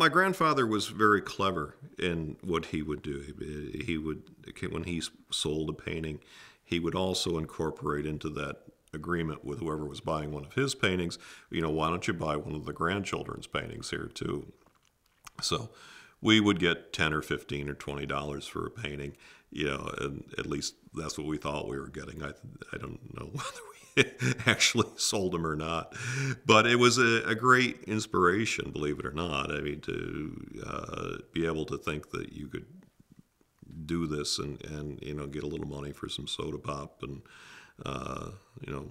my grandfather was very clever in what he would do. He would, when he sold a painting, he would also incorporate into that agreement with whoever was buying one of his paintings, you know, why don't you buy one of the grandchildren's paintings here too? So we would get 10 or 15 or 20 dollars for a painting, you know, and at least that's what we thought we were getting. I, I don't know whether we actually sold them or not, but it was a, a great inspiration, believe it or not. I mean, to uh, be able to think that you could do this and, and you know get a little money for some soda pop and uh, you know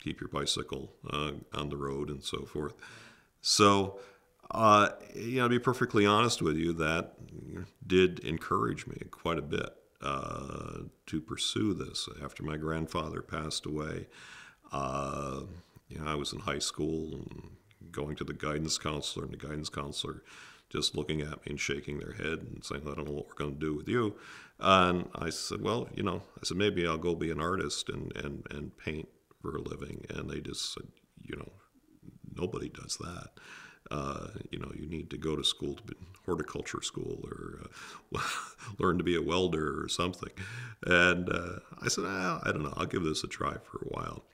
keep your bicycle uh, on the road and so forth. So uh, you know, to be perfectly honest with you, that did encourage me quite a bit uh, to pursue this. After my grandfather passed away, uh, you know, I was in high school and going to the guidance counselor, and the guidance counselor just looking at me and shaking their head and saying, I don't know what we're going to do with you. And I said, well, you know, I said, maybe I'll go be an artist and, and, and paint for a living. And they just said, you know, nobody does that. Uh, you know, you need to go to school to horticulture school or uh, learn to be a welder or something. And uh, I said, ah, I don't know, I'll give this a try for a while.